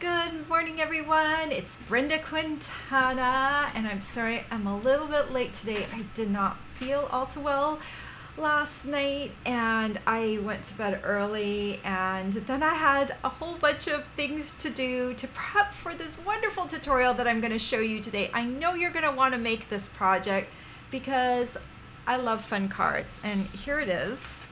Good morning, everyone. It's Brenda Quintana, and I'm sorry I'm a little bit late today. I did not feel all too well last night, and I went to bed early, and then I had a whole bunch of things to do to prep for this wonderful tutorial that I'm going to show you today. I know you're going to want to make this project because I love fun cards, and here it is.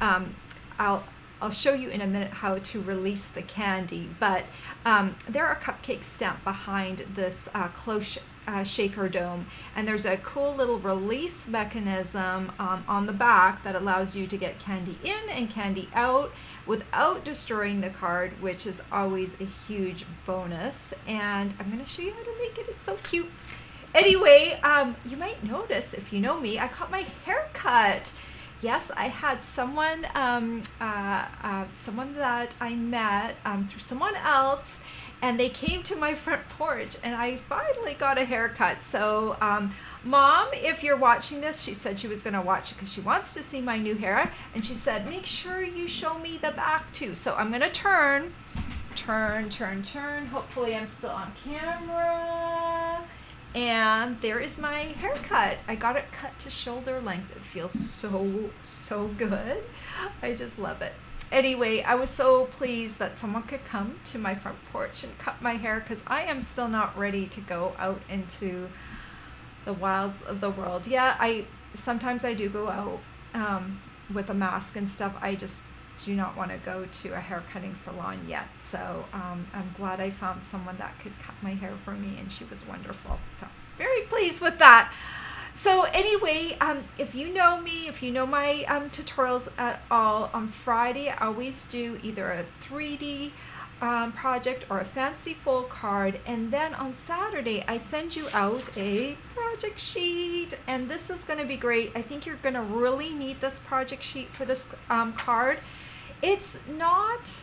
Um, I'll I'll show you in a minute how to release the candy, but um, there are cupcakes stamped behind this uh, cloche uh, shaker dome, and there's a cool little release mechanism um, on the back that allows you to get candy in and candy out without destroying the card, which is always a huge bonus. And I'm going to show you how to make it. It's so cute. Anyway, um, you might notice if you know me, I got my hair cut yes, I had someone, um, uh, uh, someone that I met um, through someone else, and they came to my front porch, and I finally got a haircut. So, um, mom, if you're watching this, she said she was going to watch it because she wants to see my new hair, and she said, make sure you show me the back too. So I'm going to turn, turn, turn, turn. Hopefully, I'm still on camera. And there is my haircut. I got it cut to shoulder length. It feels so, so good. I just love it. Anyway, I was so pleased that someone could come to my front porch and cut my hair because I am still not ready to go out into the wilds of the world. Yeah, I sometimes I do go out um, with a mask and stuff. I just do not want to go to a hair cutting salon yet. So um, I'm glad I found someone that could cut my hair for me, and she was wonderful. So very pleased with that. So anyway, um, if you know me, if you know my um, tutorials at all, on Friday I always do either a 3D um, project or a fancy full card and then on Saturday I send you out a project sheet and this is going to be great. I think you're going to really need this project sheet for this um, card it's not,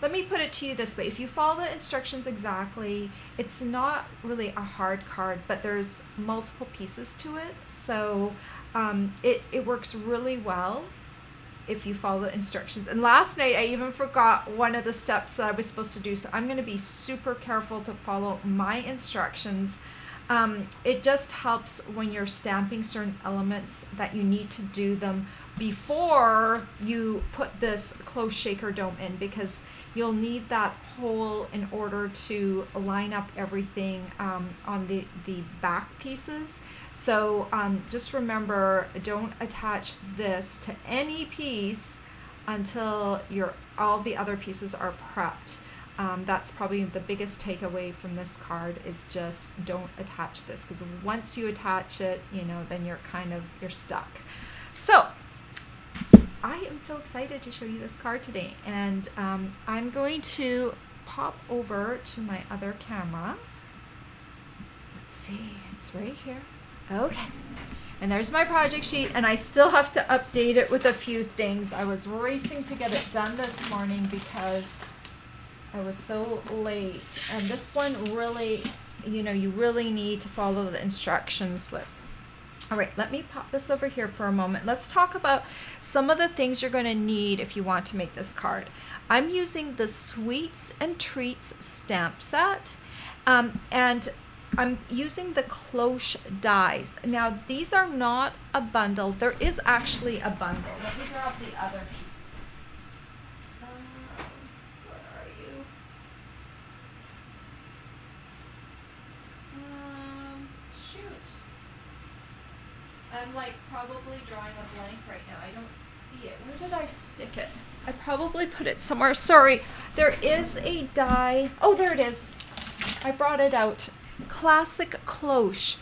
let me put it to you this way. If you follow the instructions exactly, it's not really a hard card, but there's multiple pieces to it. So um, it, it works really well if you follow the instructions. And last night I even forgot one of the steps that I was supposed to do. So I'm going to be super careful to follow my instructions. Um, it just helps when you're stamping certain elements that you need to do them before you put this cloche shaker dome in because you'll need that hole in order to line up everything um, on the, the back pieces. So um, just remember, don't attach this to any piece until your all the other pieces are prepped. Um, that's probably the biggest takeaway from this card is just don't attach this because once you attach it, you know, then you're kind of, you're stuck. So I am so excited to show you this card today and um, I'm going to pop over to my other camera. Let's see, it's right here. Okay, and there's my project sheet and I still have to update it with a few things. I was racing to get it done this morning because I was so late and this one really, you know, you really need to follow the instructions with all right, let me pop this over here for a moment. Let's talk about some of the things you're going to need if you want to make this card. I'm using the Sweets and Treats stamp set, um, and I'm using the cloche dies. Now, these are not a bundle. There is actually a bundle. Let me grab the other piece. Um, where are you? Um, shoot. I'm like probably drawing a blank right now. I don't see it. Where did I stick it? I probably put it somewhere. Sorry. There is a die. Oh, there it is. I brought it out. Classic cloche.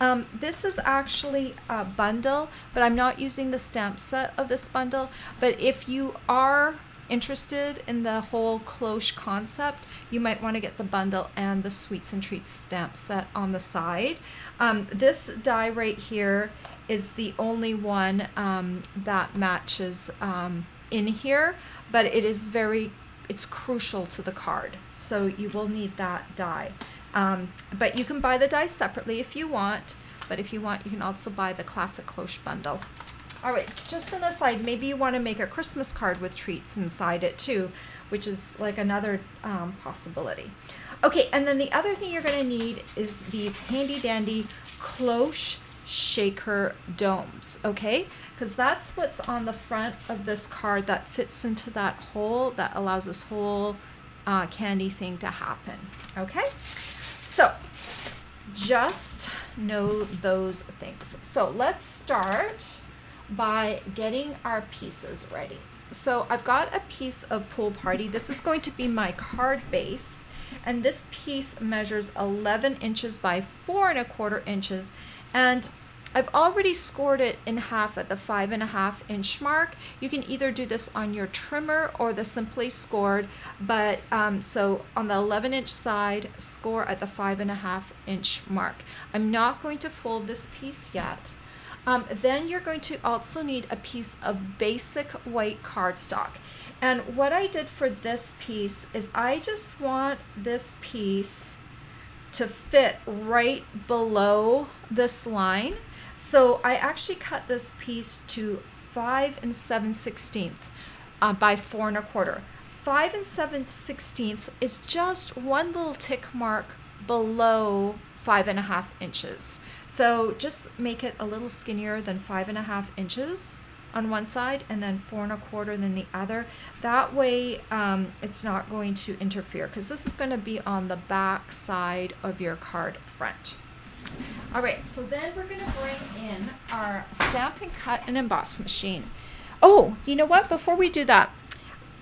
Um, this is actually a bundle, but I'm not using the stamp set of this bundle. But if you are interested in the whole cloche concept, you might want to get the bundle and the Sweets and Treats stamp set on the side. Um, this die right here is the only one um, that matches um, in here, but it is very, it's crucial to the card. So you will need that die. Um, but you can buy the die separately if you want, but if you want, you can also buy the Classic Cloche bundle. All right, just an aside, maybe you want to make a Christmas card with treats inside it too, which is like another um, possibility. Okay, and then the other thing you're going to need is these handy dandy cloche shaker domes, okay? Because that's what's on the front of this card that fits into that hole that allows this whole uh, candy thing to happen, okay? So just know those things. So let's start by getting our pieces ready. So I've got a piece of Pool Party. This is going to be my card base. And this piece measures 11 inches by four and a quarter inches. And I've already scored it in half at the five and a half inch mark. You can either do this on your trimmer or the simply scored, but um, so on the 11 inch side, score at the five and a half inch mark. I'm not going to fold this piece yet. Um, then you're going to also need a piece of basic white cardstock. And what I did for this piece is I just want this piece to fit right below this line. So I actually cut this piece to 5 and 7 sixteenth uh, by 4 and a quarter. 5 and 7 sixteenth is just one little tick mark below five and a half inches. So just make it a little skinnier than five and a half inches on one side and then four and a quarter than the other. That way um, it's not going to interfere because this is going to be on the back side of your card front. All right, so then we're going to bring in our Stampin' Cut and emboss machine. Oh, you know what? Before we do that,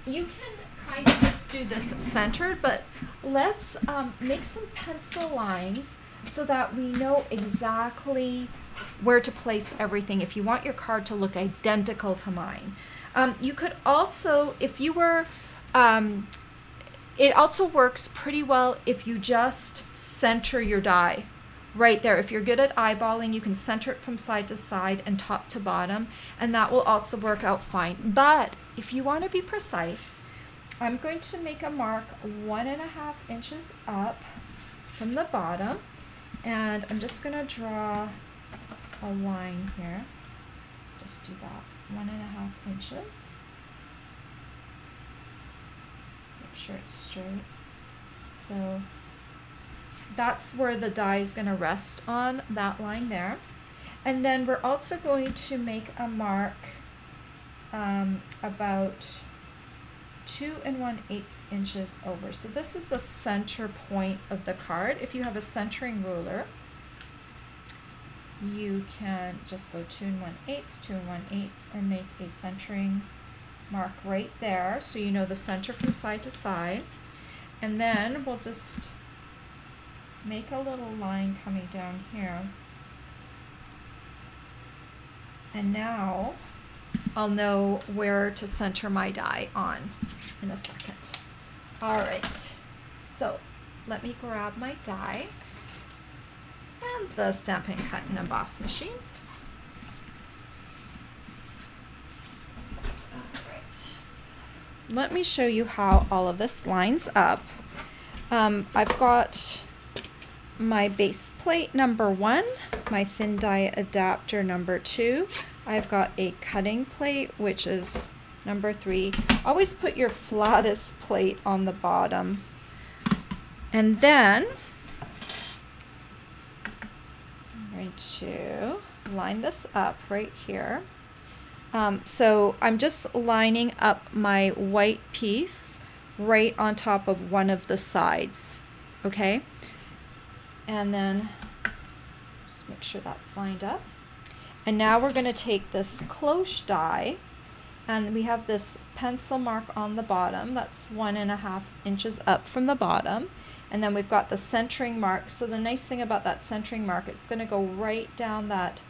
you can kind of just do this centered, but let's um, make some pencil lines so that we know exactly where to place everything if you want your card to look identical to mine. Um, you could also, if you were, um, it also works pretty well if you just center your die right there. If you're good at eyeballing, you can center it from side to side and top to bottom, and that will also work out fine. But if you want to be precise, I'm going to make a mark one and a half inches up from the bottom and I'm just going to draw a line here. Let's just do that. One and a half inches. Make sure it's straight. So that's where the die is going to rest on, that line there. And then we're also going to make a mark um, about two and one eighth inches over. So this is the center point of the card. If you have a centering ruler, you can just go two and one eighths, two and one eighths, and make a centering mark right there so you know the center from side to side. And then we'll just make a little line coming down here. And now I'll know where to center my die on in a second. All right, so let me grab my die and the Stampin' Cut and Emboss machine. Let me show you how all of this lines up. Um, I've got my base plate number one, my thin die adapter number two. I've got a cutting plate, which is number three. Always put your flattest plate on the bottom. And then I'm going to line this up right here. Um, so I'm just lining up my white piece right on top of one of the sides, okay? And then just make sure that's lined up. And now we're going to take this cloche die and we have this pencil mark on the bottom that's one and a half inches up from the bottom. And then we've got the centering mark. So the nice thing about that centering mark it's going to go right down that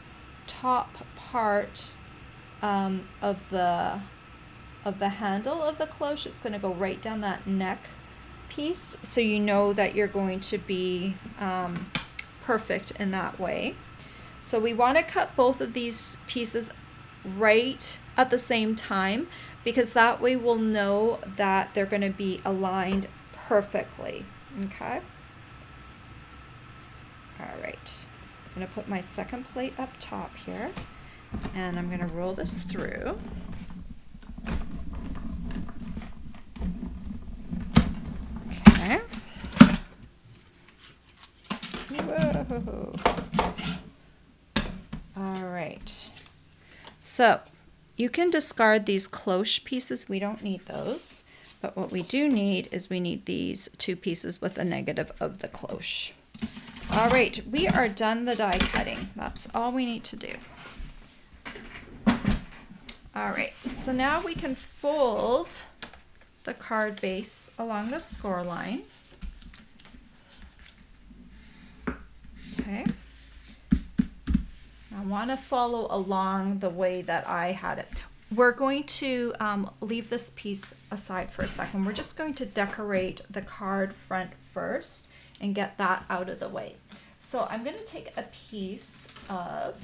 top part um, of the of the handle of the cloche. It's going to go right down that neck piece. So you know that you're going to be um, perfect in that way so we want to cut both of these pieces right at the same time because that way we'll know that they're going to be aligned perfectly. Okay? All right. I'm going to put my second plate up top here. And I'm going to roll this through. Okay. Whoa. All right. So you can discard these cloche pieces. We don't need those. But what we do need is we need these two pieces with a negative of the cloche. All right, we are done the die cutting. That's all we need to do. All right, so now we can fold the card base along the score line. Okay. I want to follow along the way that I had it. We're going to um, leave this piece aside for a second. We're just going to decorate the card front first and get that out of the way. So I'm going to take a piece of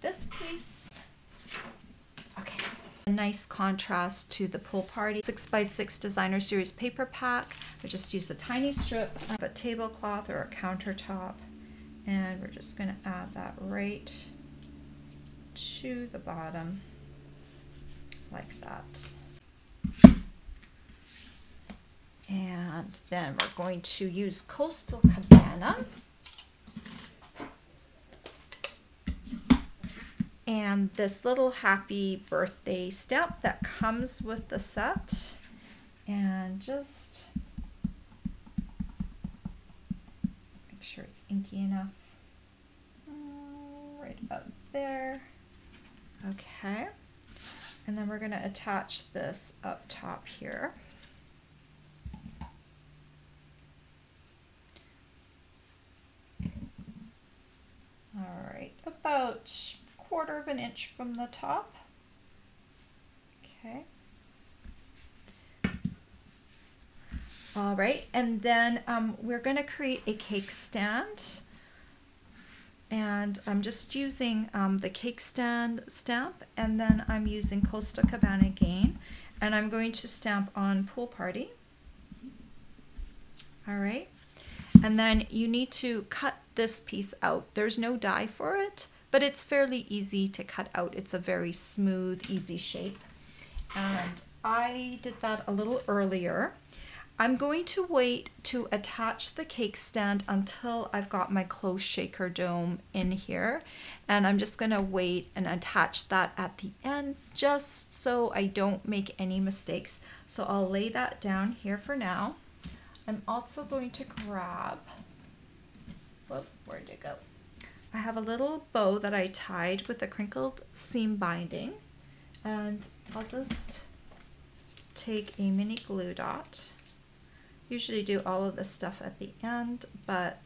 this piece. Nice contrast to the pool party 6x6 designer series paper pack. I just used a tiny strip of a tablecloth or a countertop and we're just going to add that right to the bottom like that. And then we're going to use Coastal Cabana. And this little happy birthday stamp that comes with the set. And just make sure it's inky enough. Mm, right about there. Okay. And then we're going to attach this up top here. All right, about quarter of an inch from the top. Okay. All right, and then um, we're going to create a cake stand and I'm just using um, the cake stand stamp and then I'm using Coastal Cabana again and I'm going to stamp on pool party all right and then you need to cut this piece out there's no die for it but it's fairly easy to cut out it's a very smooth easy shape and I did that a little earlier I'm going to wait to attach the cake stand until I've got my cloche shaker dome in here. And I'm just gonna wait and attach that at the end just so I don't make any mistakes. So I'll lay that down here for now. I'm also going to grab, whoop, where'd it go? I have a little bow that I tied with a crinkled seam binding and I'll just take a mini glue dot usually do all of this stuff at the end, but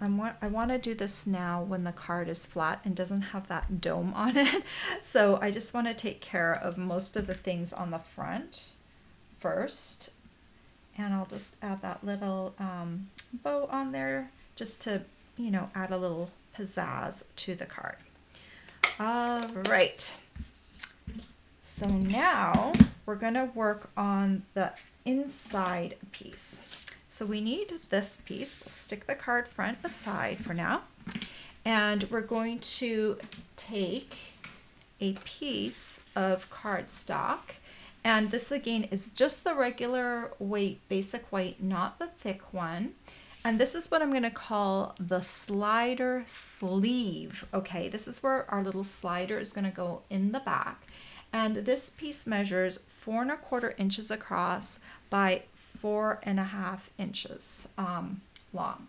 I'm wa I want to do this now when the card is flat and doesn't have that dome on it. So I just want to take care of most of the things on the front first. And I'll just add that little um, bow on there just to, you know, add a little pizzazz to the card. All right. So now we're going to work on the inside piece. So we need this piece. We'll stick the card front aside for now. And we're going to take a piece of cardstock. And this again is just the regular weight, basic weight, not the thick one. And this is what I'm going to call the slider sleeve. Okay, this is where our little slider is going to go in the back. And this piece measures four and a quarter inches across by four and a half inches um, long.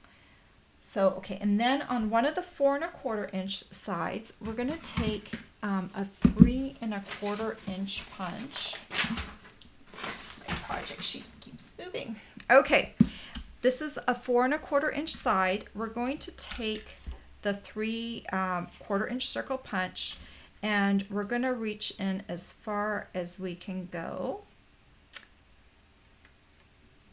So, okay, and then on one of the four and a quarter inch sides, we're gonna take um, a three and a quarter inch punch. My project sheet keeps moving. Okay, this is a four and a quarter inch side. We're going to take the three um, quarter inch circle punch and we're going to reach in as far as we can go.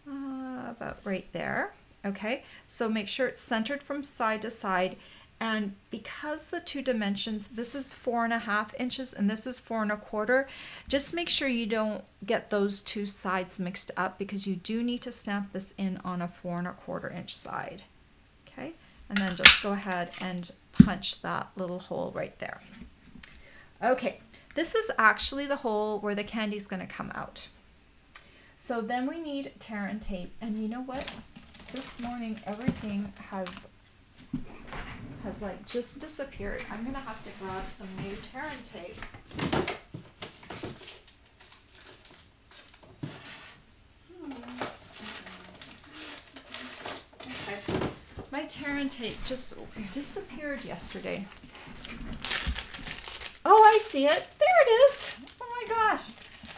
Uh, about right there. Okay, so make sure it's centered from side to side. And because the two dimensions, this is four and a half inches and this is four and a quarter, just make sure you don't get those two sides mixed up because you do need to stamp this in on a four and a quarter inch side. Okay, and then just go ahead and punch that little hole right there. Okay, this is actually the hole where the candy is going to come out. So then we need tear and tape. And you know what? This morning everything has has like just disappeared. I'm gonna have to grab some new tear and tape. Okay. My tear and tape just disappeared yesterday. Oh, I see it. There it is. Oh my gosh.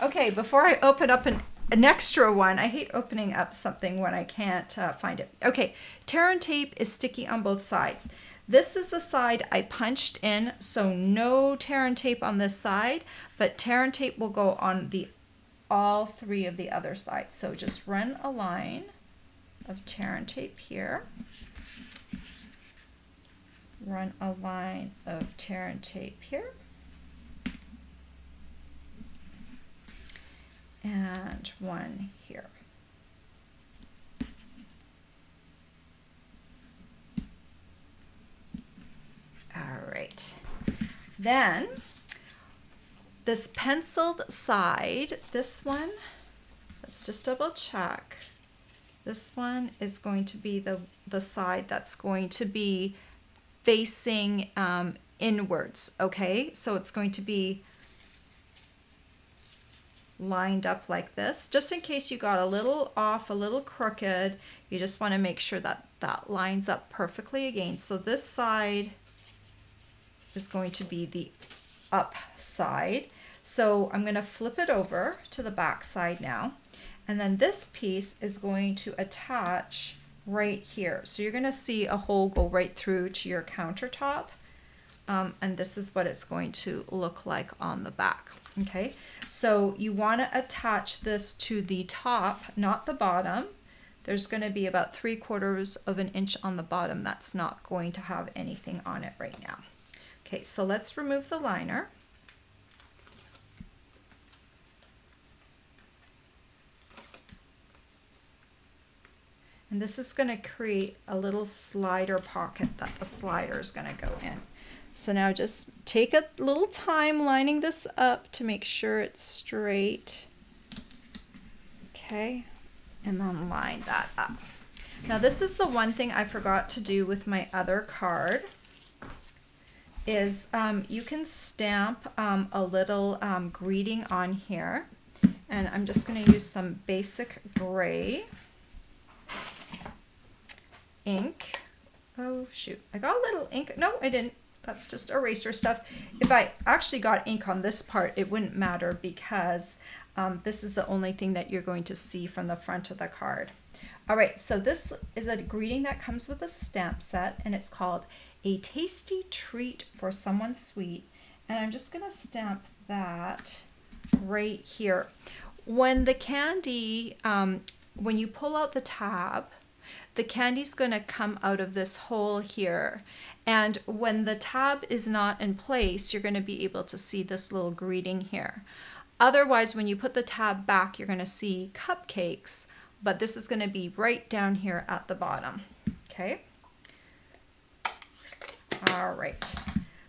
Okay, before I open up an, an extra one, I hate opening up something when I can't uh, find it. Okay, tear and tape is sticky on both sides. This is the side I punched in, so no tear and tape on this side, but tear and tape will go on the all three of the other sides. So just run a line of tear and tape here. Run a line of tear and tape here. And one here. All right. Then this penciled side, this one, let's just double check. This one is going to be the, the side that's going to be facing um, inwards, okay? So it's going to be lined up like this. Just in case you got a little off, a little crooked, you just want to make sure that that lines up perfectly again. So this side is going to be the up side. So I'm going to flip it over to the back side now. And then this piece is going to attach right here. So you're going to see a hole go right through to your countertop. Um, and this is what it's going to look like on the back. Okay, so you want to attach this to the top, not the bottom. There's going to be about three quarters of an inch on the bottom that's not going to have anything on it right now. Okay, so let's remove the liner. And this is going to create a little slider pocket that the slider is going to go in. So now just take a little time lining this up to make sure it's straight. Okay, and then line that up. Now this is the one thing I forgot to do with my other card is um, you can stamp um, a little um, greeting on here. And I'm just going to use some basic gray ink. Oh, shoot. I got a little ink. No, I didn't. That's just eraser stuff. If I actually got ink on this part, it wouldn't matter because um, this is the only thing that you're going to see from the front of the card. All right, so this is a greeting that comes with a stamp set and it's called A Tasty Treat for Someone Sweet. And I'm just gonna stamp that right here. When the candy, um, when you pull out the tab, the candy's going to come out of this hole here. And when the tab is not in place, you're going to be able to see this little greeting here. Otherwise, when you put the tab back, you're going to see cupcakes, but this is going to be right down here at the bottom. Okay. All right.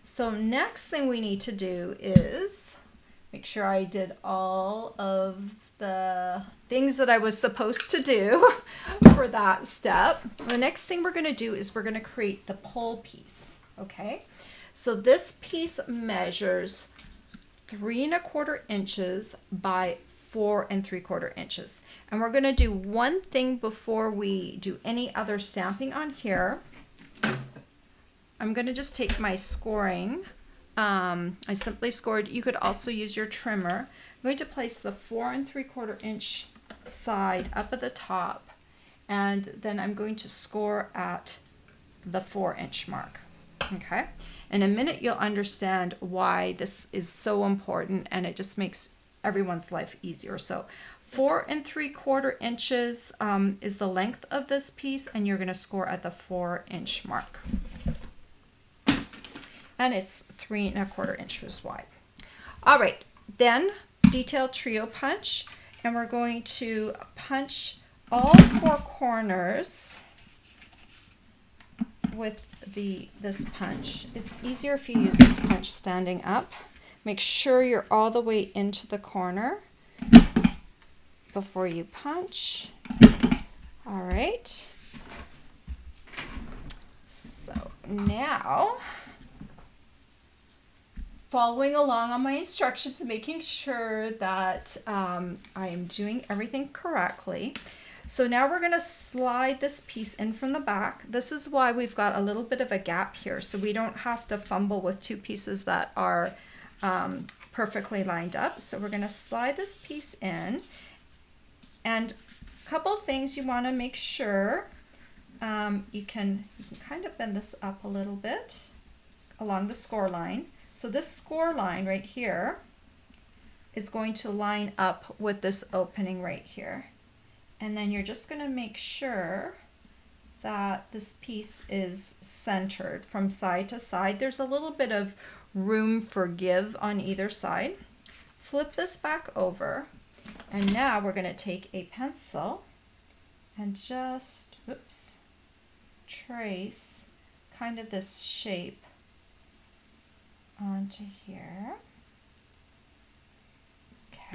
So next thing we need to do is make sure I did all of the things that I was supposed to do for that step. The next thing we're going to do is we're going to create the pull piece. Okay. So this piece measures three and a quarter inches by four and three quarter inches. And we're going to do one thing before we do any other stamping on here. I'm going to just take my scoring. Um, I simply scored. You could also use your trimmer. I'm going to place the four and three quarter inch side up at the top and then I'm going to score at the four inch mark. Okay. In a minute, you'll understand why this is so important and it just makes everyone's life easier. So four and three quarter inches um, is the length of this piece and you're going to score at the four inch mark. And it's three and a quarter inches wide. All right, then detail trio punch and we're going to punch all four corners with the this punch. It's easier if you use this punch standing up. Make sure you're all the way into the corner before you punch. All right. So now, following along on my instructions, making sure that um, I am doing everything correctly. So now we're going to slide this piece in from the back. This is why we've got a little bit of a gap here, so we don't have to fumble with two pieces that are um, perfectly lined up. So we're going to slide this piece in. And a couple things you want to make sure um, you can you can kind of bend this up a little bit along the score line. So this score line right here is going to line up with this opening right here. And then you're just going to make sure that this piece is centered from side to side. There's a little bit of room for give on either side. Flip this back over and now we're going to take a pencil and just, oops, trace kind of this shape onto here.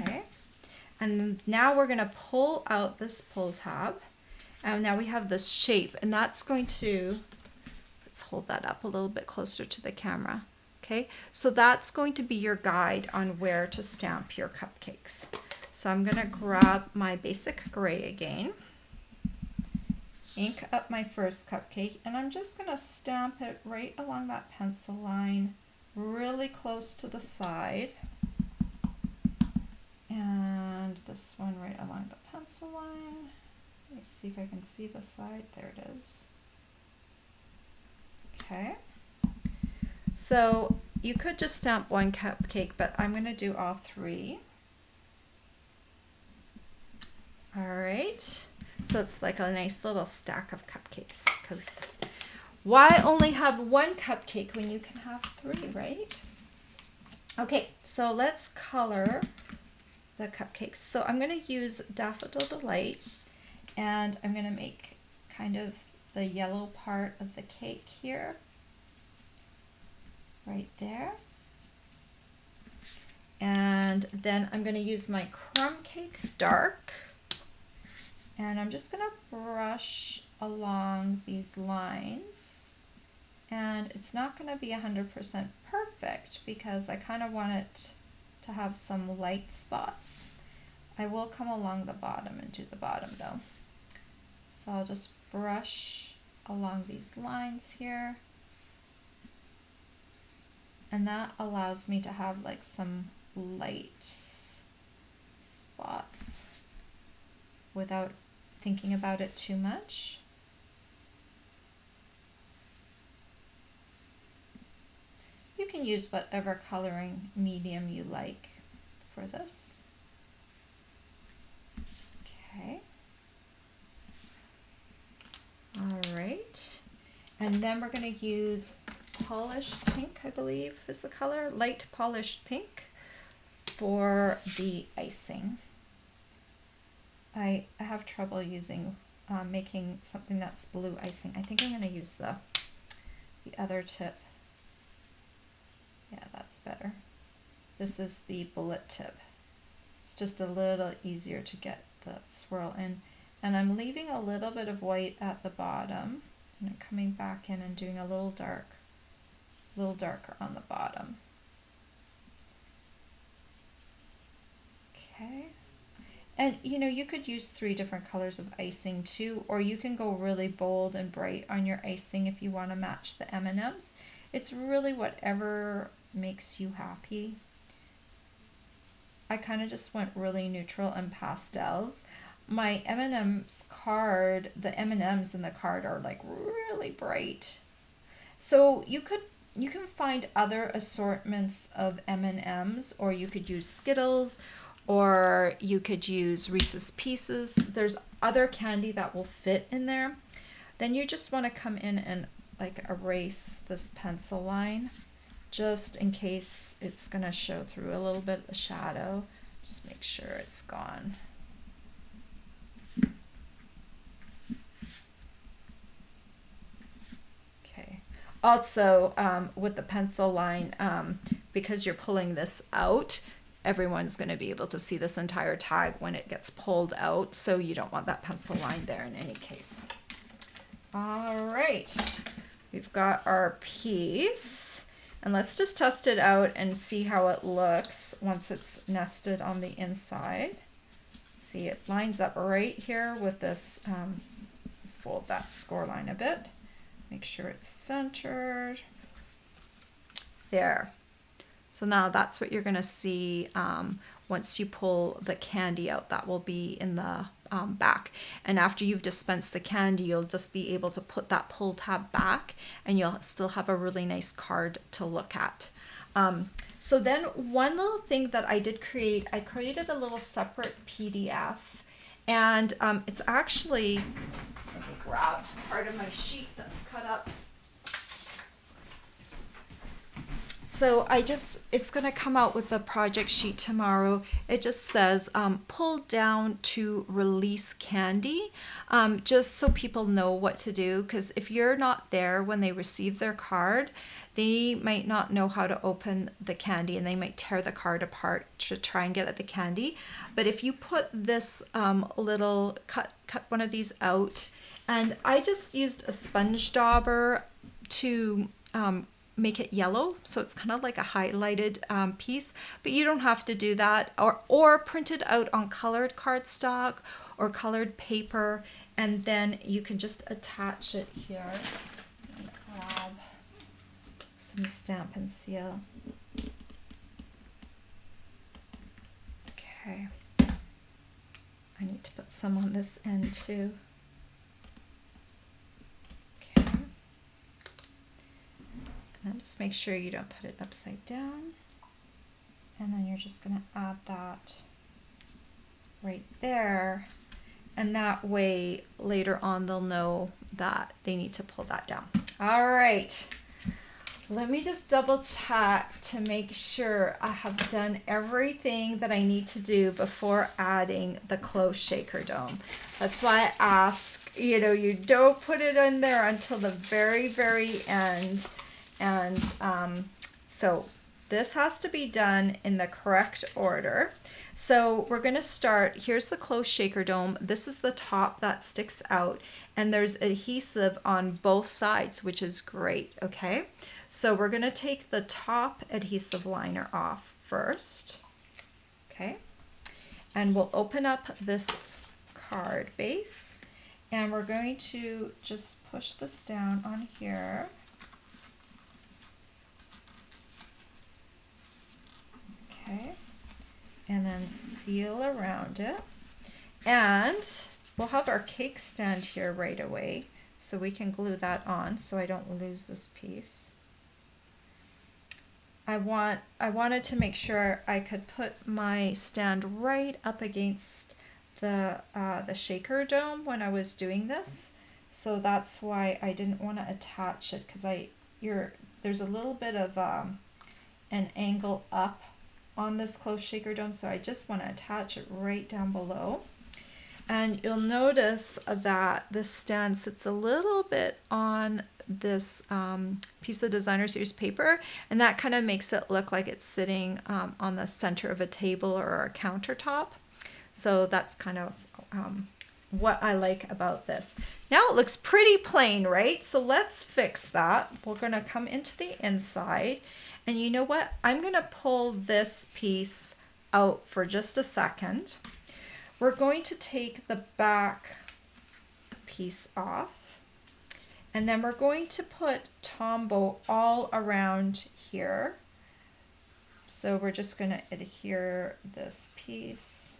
Okay. And now we're going to pull out this pull tab. And now we have this shape and that's going to, let's hold that up a little bit closer to the camera. Okay, so that's going to be your guide on where to stamp your cupcakes. So I'm going to grab my basic gray again, ink up my first cupcake, and I'm just going to stamp it right along that pencil line, really close to the side. And this one right along the pencil line. Let me see if I can see the side. There it is. Okay. So you could just stamp one cupcake, but I'm going to do all three. All right. So it's like a nice little stack of cupcakes because why only have one cupcake when you can have three, right? Okay, so let's color the cupcakes. So I'm going to use Daffodil Delight and I'm going to make kind of the yellow part of the cake here right there. And then I'm going to use my crumb cake dark. And I'm just going to brush along these lines. And it's not going to be 100% perfect because I kind of want it to have some light spots. I will come along the bottom and do the bottom though. So I'll just brush along these lines here and that allows me to have like some light spots without thinking about it too much. Can use whatever coloring medium you like for this. Okay. All right. And then we're going to use polished pink, I believe is the color, light polished pink for the icing. I, have trouble using, um, making something that's blue icing. I think I'm going to use the, the other tip. Yeah, that's better. This is the bullet tip. It's just a little easier to get the swirl in. And I'm leaving a little bit of white at the bottom. And I'm coming back in and doing a little dark a little darker on the bottom. Okay. And you know, you could use three different colors of icing too, or you can go really bold and bright on your icing if you want to match the M&Ms. It's really whatever makes you happy. I kind of just went really neutral and pastels. My M&M's card, the M&Ms in the card are like really bright. So you could you can find other assortments of M&Ms or you could use Skittles or you could use Reese's Pieces. There's other candy that will fit in there. Then you just want to come in and like erase this pencil line just in case it's going to show through a little bit of shadow. Just make sure it's gone. Okay. Also, um, with the pencil line, um, because you're pulling this out, everyone's going to be able to see this entire tag when it gets pulled out. So you don't want that pencil line there in any case. All right, we've got our piece. And let's just test it out and see how it looks once it's nested on the inside. See, it lines up right here with this, um, fold that score line a bit. Make sure it's centered. There. So now that's what you're going to see um, once you pull the candy out. That will be in the um, back. And after you've dispensed the candy, you'll just be able to put that pull tab back and you'll still have a really nice card to look at. Um, so then one little thing that I did create, I created a little separate PDF and um, it's actually, let me grab part of my sheet that's cut up. So I just, it's going to come out with a project sheet tomorrow. It just says um, pull down to release candy, um, just so people know what to do. Because if you're not there when they receive their card, they might not know how to open the candy and they might tear the card apart to try and get at the candy. But if you put this um, little, cut, cut one of these out, and I just used a sponge dauber to um, make it yellow so it's kind of like a highlighted um, piece but you don't have to do that or or print it out on colored cardstock or colored paper and then you can just attach it here. Grab some Stampin' Seal. Okay. I need to put some on this end too And just make sure you don't put it upside down. And then you're just to add that right there. And that way later on they'll know that they need to pull that down. All right. Let me just double check to make sure I have done everything that I need to do before adding the cloche shaker dome. That's why I ask, you know, you don't put it in there until the very, very end and um, so this has to be done in the correct order. So we're going to start, here's the cloche shaker dome. This is the top that sticks out and there's adhesive on both sides, which is great, okay? So we're going to take the top adhesive liner off first, okay? And we'll open up this card base and we're going to just push this down on here Okay. And then seal around it. And we'll have our cake stand here right away so we can glue that on so I don't lose this piece. I want I wanted to make sure I could put my stand right up against the uh, the shaker dome when I was doing this so that's why I didn't want to attach it because I you're there's a little bit of um, an angle up on this cloche shaker dome so I just want to attach it right down below and you'll notice that this stand sits a little bit on this um, piece of designer series paper and that kind of makes it look like it's sitting um, on the center of a table or a countertop so that's kind of um, what I like about this. Now it looks pretty plain, right? So let's fix that. We're going to come into the inside and you know what? I'm going to pull this piece out for just a second. We're going to take the back piece off. And then we're going to put Tombow all around here. So we're just going to adhere this piece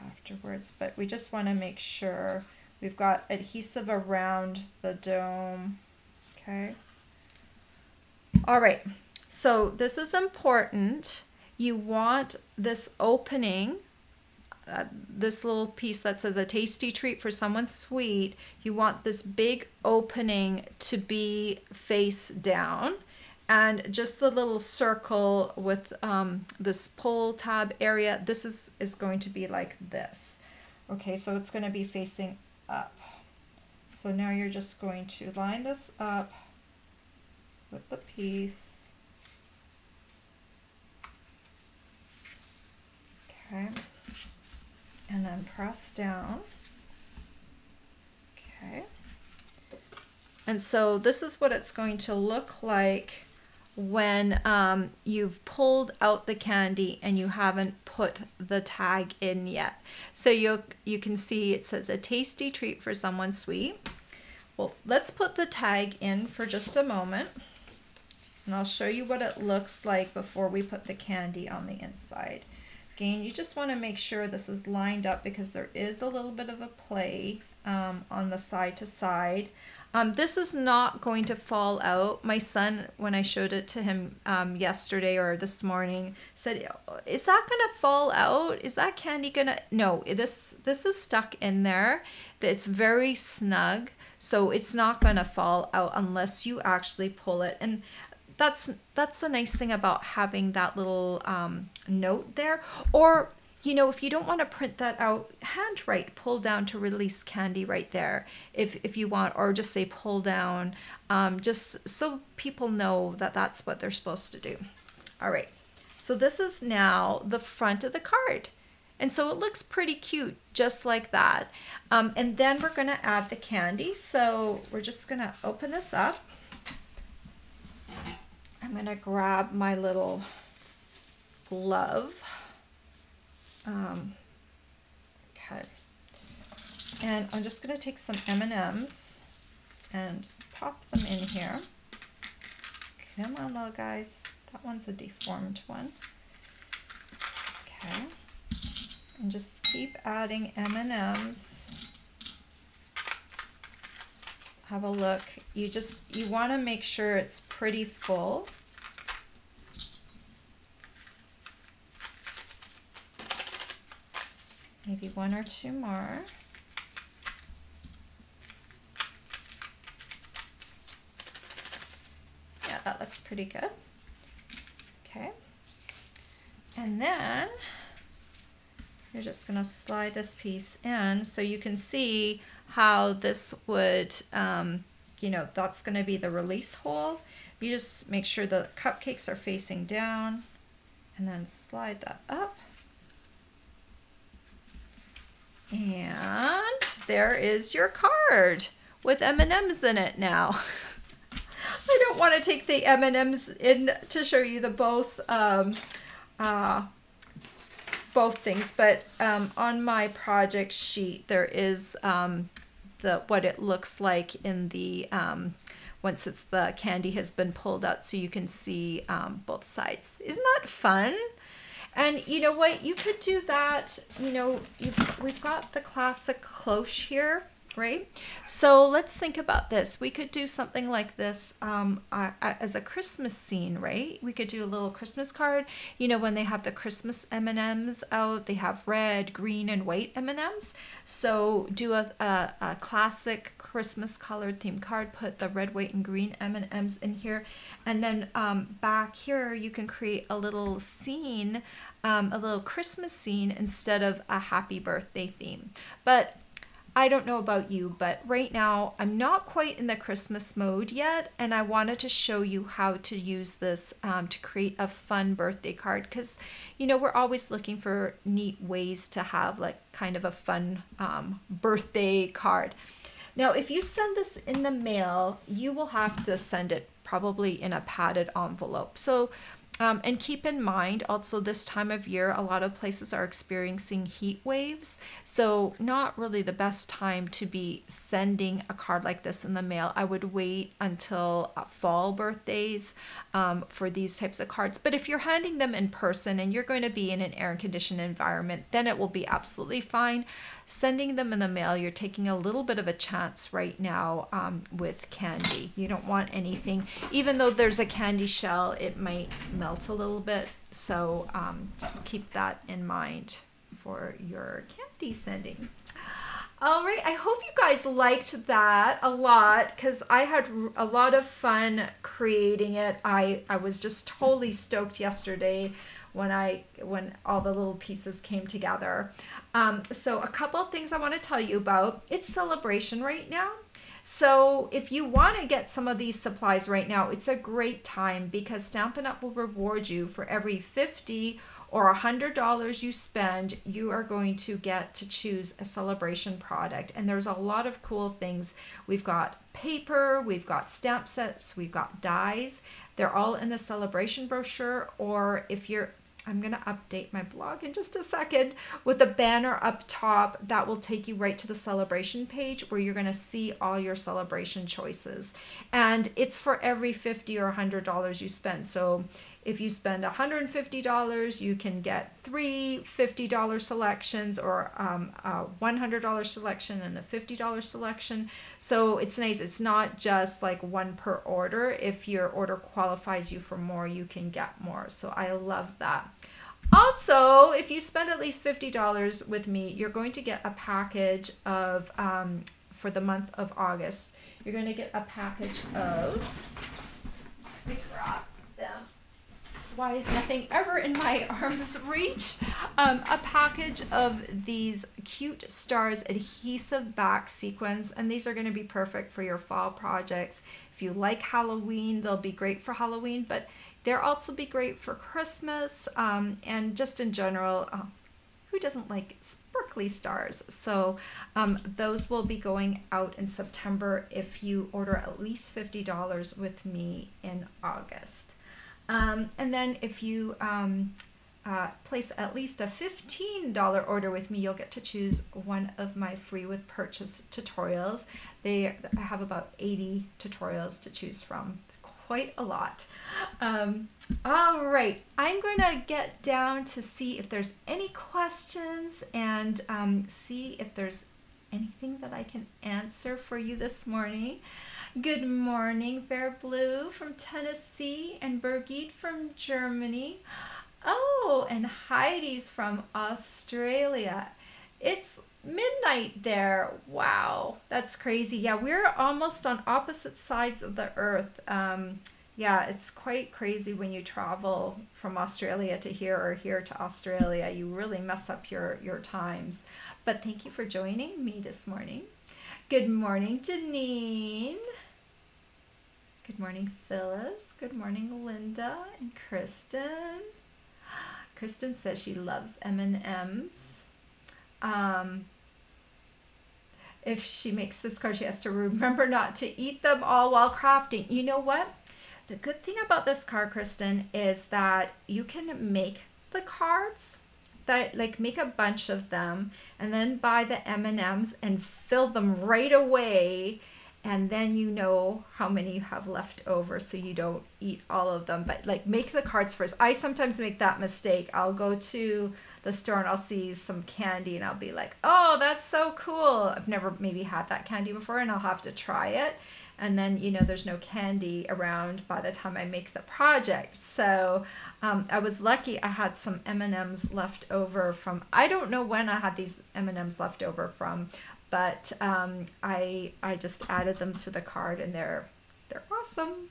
afterwards, but we just want to make sure we've got adhesive around the dome. Okay. All right, so this is important. You want this opening, uh, this little piece that says a tasty treat for someone sweet, you want this big opening to be face down and just the little circle with um, this pull tab area, this is, is going to be like this. Okay, so it's going to be facing up. So now you're just going to line this up with the piece. Okay. And then press down. Okay. And so this is what it's going to look like when um, you've pulled out the candy and you haven't put the tag in yet. So you you can see it says a tasty treat for someone sweet. Well, let's put the tag in for just a moment. And I'll show you what it looks like before we put the candy on the inside. Again, you just want to make sure this is lined up because there is a little bit of a play um, on the side to side. Um, this is not going to fall out. My son, when I showed it to him um, yesterday or this morning, said, "Is that gonna fall out? Is that candy gonna?" No, this this is stuck in there. It's very snug, so it's not gonna fall out unless you actually pull it. And that's that's the nice thing about having that little um, note there, or you know, if you don't want to print that out, handwrite pull down to release candy right there if, if you want, or just say pull down, um, just so people know that that's what they're supposed to do. All right, so this is now the front of the card. And so it looks pretty cute, just like that. Um, and then we're gonna add the candy. So we're just gonna open this up. I'm gonna grab my little glove. Um, okay. And I'm just going to take some M&Ms and pop them in here. Come on, little guys. That one's a deformed one. Okay. And just keep adding M&Ms. Have a look. You just, you want to make sure it's pretty full. Maybe one or two more. Yeah, that looks pretty good. Okay. And then you're just going to slide this piece in so you can see how this would, um, you know, that's going to be the release hole. You just make sure the cupcakes are facing down and then slide that up. And there is your card with M&Ms in it now. I don't want to take the M&Ms in to show you the both um, uh, both things, but um, on my project sheet there is um, the what it looks like in the um, once it's the candy has been pulled out, so you can see um, both sides. Isn't that fun? And you know what? You could do that. You know, we've got the classic cloche here, right? So let's think about this. We could do something like this um, uh, as a Christmas scene, right? We could do a little Christmas card. You know, when they have the Christmas M&Ms out, they have red, green, and white M&Ms. So do a, a, a classic Christmas colored theme card. Put the red, white, and green M&Ms in here. And then um, back here, you can create a little scene, um, a little Christmas scene instead of a happy birthday theme. But I don't know about you, but right now I'm not quite in the Christmas mode yet, and I wanted to show you how to use this um, to create a fun birthday card because, you know, we're always looking for neat ways to have like kind of a fun um, birthday card. Now, if you send this in the mail, you will have to send it probably in a padded envelope. So um, and keep in mind also this time of year, a lot of places are experiencing heat waves. So, not really the best time to be sending a card like this in the mail. I would wait until uh, fall birthdays um, for these types of cards. But if you're handing them in person and you're going to be in an air conditioned environment, then it will be absolutely fine sending them in the mail, you're taking a little bit of a chance right now um, with candy. You don't want anything, even though there's a candy shell, it might melt a little bit. So um, just keep that in mind for your candy sending. All right, I hope you guys liked that a lot because I had a lot of fun creating it. I, I was just totally stoked yesterday when I when all the little pieces came together. Um, so a couple of things I want to tell you about. It's celebration right now. So if you want to get some of these supplies right now, it's a great time because Stampin' Up! will reward you for every 50 or $100 you spend, you are going to get to choose a celebration product. And there's a lot of cool things. We've got paper, we've got stamp sets, we've got dies. They're all in the celebration brochure, or if you're I'm going to update my blog in just a second with a banner up top that will take you right to the celebration page where you're going to see all your celebration choices. And it's for every 50 or $100 you spend. So if you spend $150, you can get three $50 selections or um, a $100 selection and a $50 selection. So it's nice. It's not just like one per order. If your order qualifies you for more, you can get more. So I love that. Also, if you spend at least $50 with me, you're going to get a package of, um, for the month of August, you're going to get a package of, let me grab why is nothing ever in my arm's reach? Um, a package of these cute stars adhesive back sequins, and these are going to be perfect for your fall projects. If you like Halloween, they'll be great for Halloween, but they'll also be great for Christmas um, and just in general. Uh, who doesn't like sparkly stars? So um, those will be going out in September if you order at least $50 with me in August. Um, and then if you um, uh, place at least a $15 order with me, you'll get to choose one of my free with purchase tutorials. They I have about 80 tutorials to choose from, quite a lot. Um, all right, I'm going to get down to see if there's any questions and um, see if there's anything that I can answer for you this morning. Good morning, Fair Blue from Tennessee and Birgit from Germany. Oh, and Heidi's from Australia. It's midnight there. Wow, that's crazy. Yeah, we're almost on opposite sides of the earth. Um, yeah, it's quite crazy when you travel from Australia to here or here to Australia. You really mess up your, your times. But thank you for joining me this morning. Good morning, Janine. Good morning, Phyllis. Good morning, Linda and Kristen. Kristen says she loves M&Ms. Um, if she makes this card, she has to remember not to eat them all while crafting. You know what? The good thing about this card, Kristen, is that you can make the cards that like make a bunch of them and then buy the M&Ms and fill them right away and then you know how many you have left over so you don't eat all of them. But like make the cards first. I sometimes make that mistake. I'll go to the store and i'll see some candy and i'll be like oh that's so cool. I've never maybe had that candy before and i'll have to try it. And then you know there's no candy around by the time i make the project. So um, i was lucky i had some m&ms left over from i don't know when i had these m&ms left over from but um, I I just added them to the card and they're they're awesome.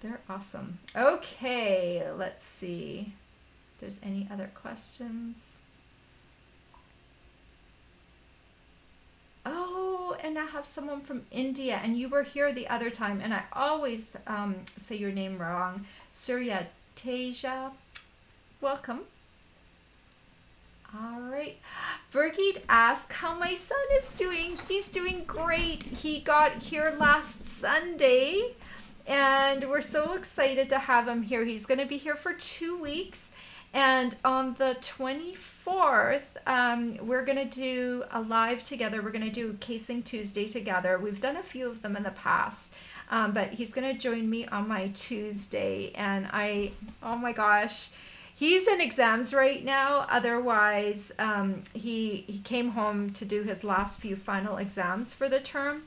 They're awesome. Okay, let's see. If there's any other questions? Oh, and I have someone from India, and you were here the other time, and I always um, say your name wrong. Surya Teja, welcome. All right. Birgit asked how my son is doing. He's doing great. He got here last Sunday and we're so excited to have him here. He's going to be here for two weeks. And on the 24th, um, we're going to do a live together. We're going to do Casing Tuesday together. We've done a few of them in the past. Um, but he's going to join me on my Tuesday. And I, oh my gosh, he's in exams right now. Otherwise, um, he he came home to do his last few final exams for the term.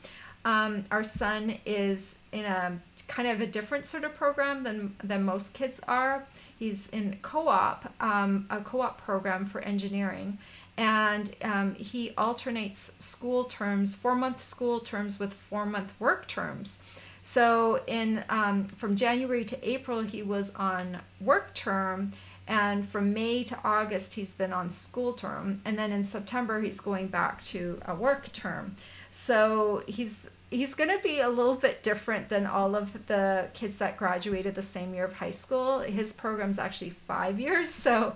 Um, our son is in a kind of a different sort of program than than most kids are. He's in co-op, um, a co-op program for engineering, and um, he alternates school terms, four-month school terms with four-month work terms. So in um, from January to April, he was on work term, and from May to August, he's been on school term. And then in September, he's going back to a work term. So he's he's going to be a little bit different than all of the kids that graduated the same year of high school. His program's actually five years, so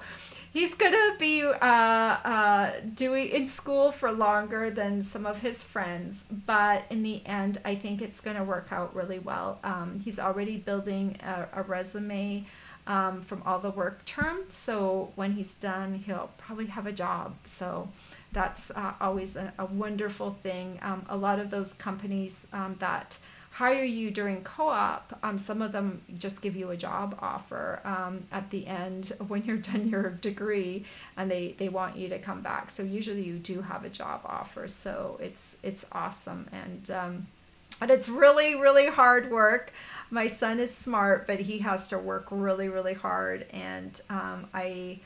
he's going to be uh, uh, doing in school for longer than some of his friends. But in the end, I think it's going to work out really well. Um, he's already building a, a resume. Um, from all the work term, so when he's done, he'll probably have a job. So, that's uh, always a, a, wonderful thing. Um, a lot of those companies um, that hire you during co-op, um, some of them just give you a job offer um, at the end when you're done your degree, and they, they want you to come back. So usually you do have a job offer. So it's it's awesome and. But it's really, really hard work. My son is smart, but he has to work really, really hard. And um, I,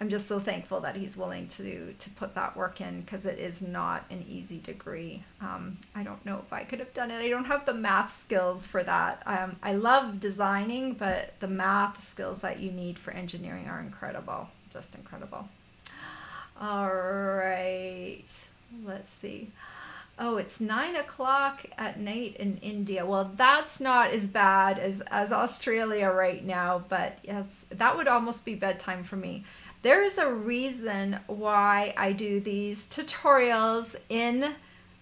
I'm just so thankful that he's willing to to put that work in because it is not an easy degree. Um, I don't know if I could have done it. I don't have the math skills for that. Um, I love designing, but the math skills that you need for engineering are incredible, just incredible. All right, let's see. Oh, it's nine o'clock at night in India. Well, that's not as bad as, as Australia right now, but yes, that would almost be bedtime for me. There is a reason why I do these tutorials in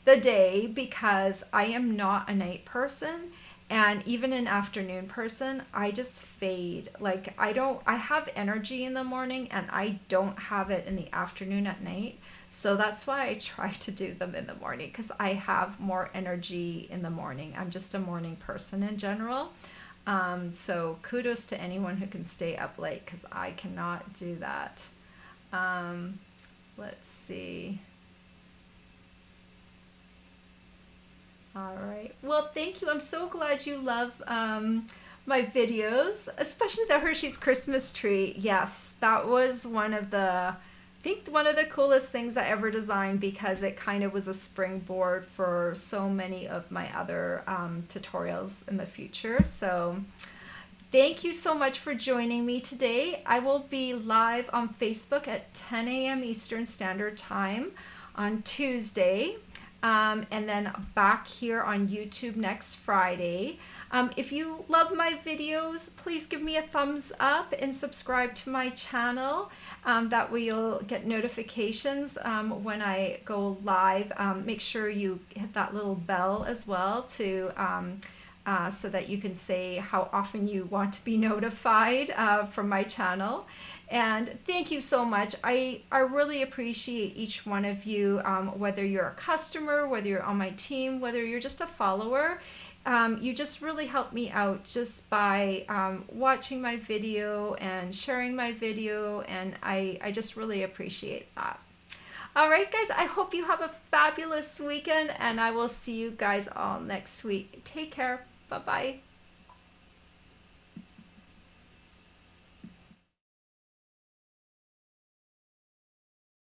the day because I am not a night person and even an afternoon person i just fade like i don't i have energy in the morning and i don't have it in the afternoon at night so that's why i try to do them in the morning because i have more energy in the morning i'm just a morning person in general um, so kudos to anyone who can stay up late because I cannot do that. Um, let's see. All right. Well, thank you. I'm so glad you love um, my videos, especially the Hershey's Christmas tree. Yes, that was one of the think one of the coolest things I ever designed because it kind of was a springboard for so many of my other um, tutorials in the future. So thank you so much for joining me today. I will be live on Facebook at 10 a.m. Eastern Standard Time on Tuesday. Um, and then back here on YouTube next Friday. Um, if you love my videos, please give me a thumbs up and subscribe to my channel. Um, that way you'll get notifications um, when I go live. Um, make sure you hit that little bell as well to um, uh, so that you can say how often you want to be notified uh, from my channel. And thank you so much. I, I really appreciate each one of you, um, whether you're a customer, whether you're on my team, whether you're just a follower um, you just really help me out just by um, watching my video and sharing my video and I, I just really appreciate that. All right, guys, I hope you have a fabulous weekend and I will see you guys all next week. Take care. Bye-bye.